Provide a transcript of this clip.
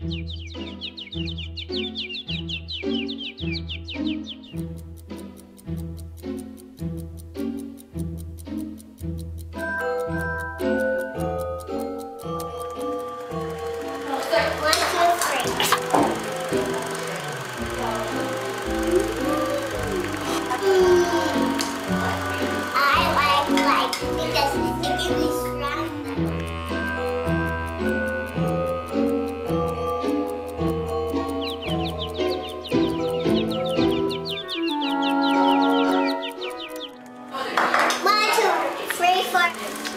Música Bye.